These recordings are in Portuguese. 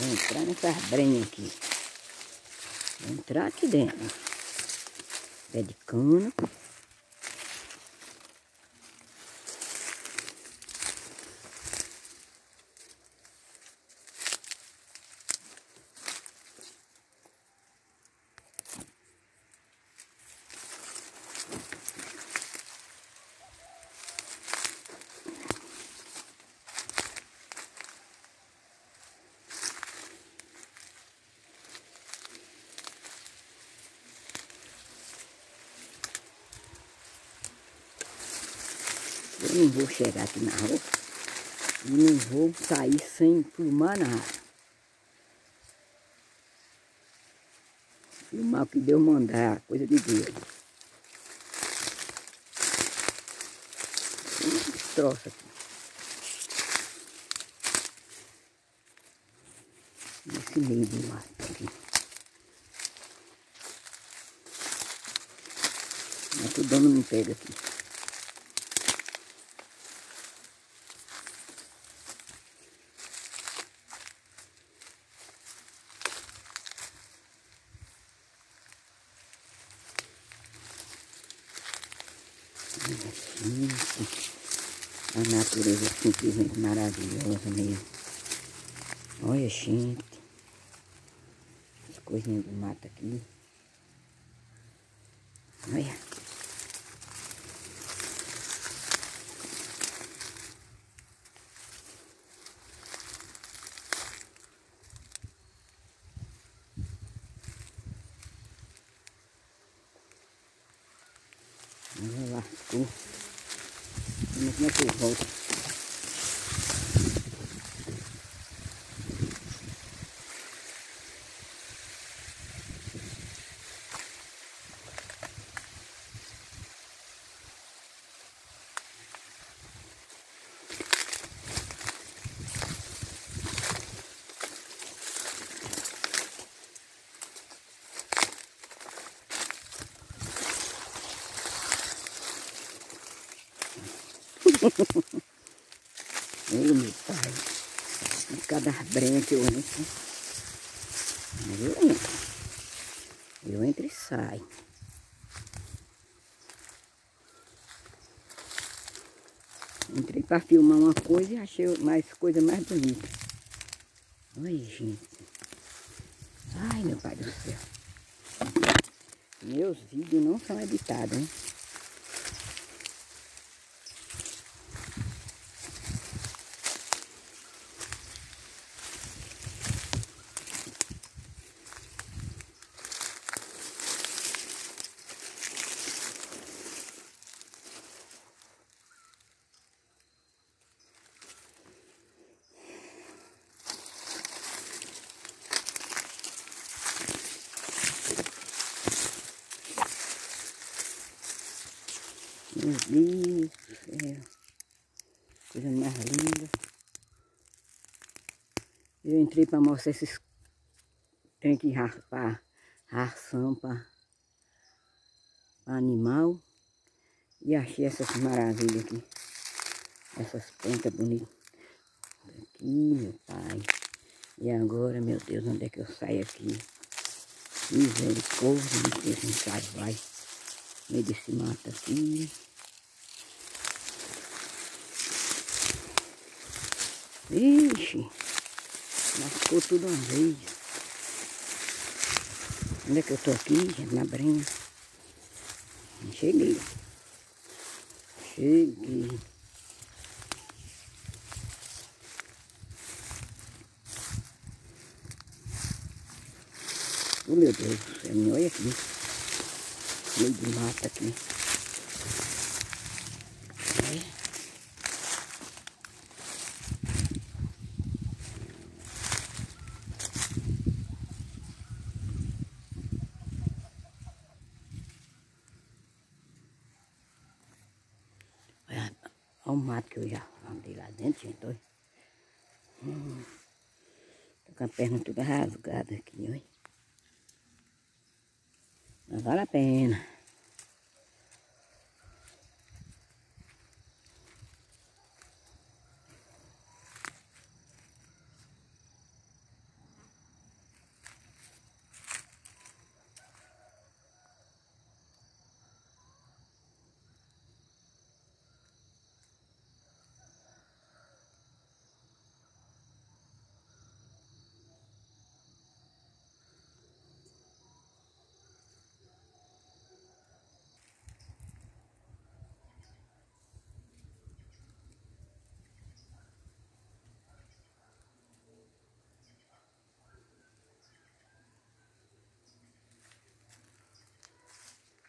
Vou entrar nessas brenhas aqui. Vou entrar aqui dentro. Pé de cana. Não vou chegar aqui na rua e não vou sair sem filmar nada. Filmar o que Deus mandar, coisa de Deus. Tem uns troços aqui. Nesse meio do mato aqui. Mas o dono me pega aqui. A natureza simplesmente maravilhosa mesmo. Olha, gente. As coisinhas do mato aqui. Olha Nó 以偷 Ei, meu pai. Cada brenha que eu entro. Mas eu entro. Eu entro e saio. Entrei para filmar uma coisa e achei mais coisa mais bonita. Oi, gente. Ai, meu pai do céu. Meus vídeos não são editados, hein? Meu Deus do céu. Coisa mais linda. Eu entrei para mostrar esses trem que para ração para animal. E achei essas maravilhas aqui. Essas plantas bonitas. Aqui, meu pai. E agora, meu Deus, onde é que eu saio aqui? Misericórdia de Deus, não sai, vai. Meio desse mato aqui. Ixi, lascou tudo uma vez. Onde é que eu tô aqui? Na brenha. Cheguei. Cheguei. Oh, meu Deus olha aqui. Meio de mata aqui. Olha, olha o mato que eu já andei lá dentro, gente. Olha. Hum, tô com a perna toda rasgada aqui, olha. Mas vale a pena.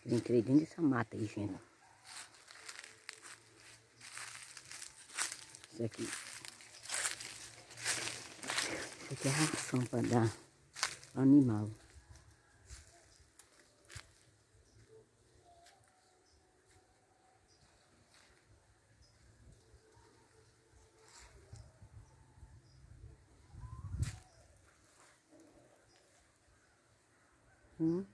Entrei dentro dessa mata aí, gente. Isso aqui. Isso aqui é ração para dar animal. Hum.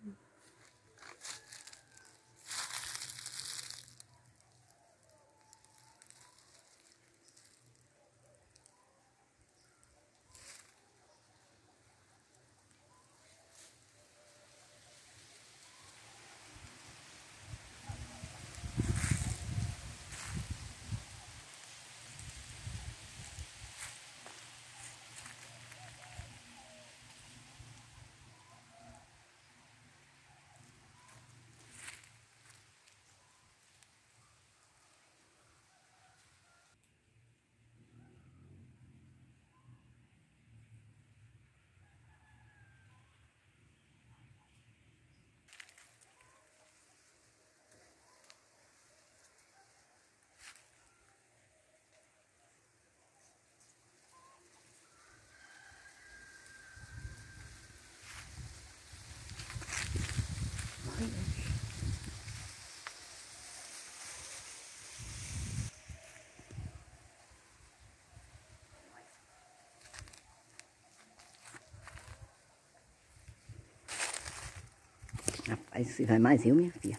Rapaz, você vai mais eu, minha filha.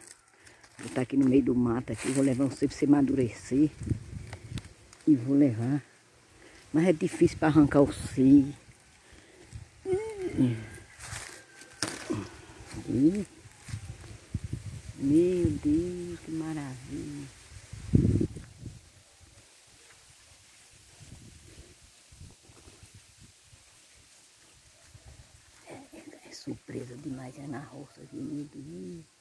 Vou estar aqui no meio do mato aqui, vou levar você para você amadurecer. E vou levar. Mas é difícil para arrancar o cio. Meu Deus, que maravilha. surpresa demais é na roça aqui, meu Deus.